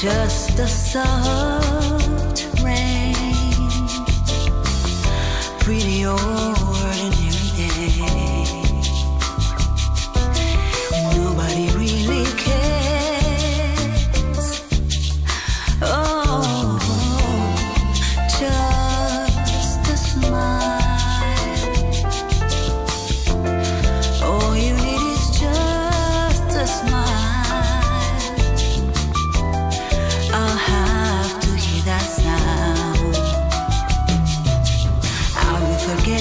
just a soft rain, pretty old.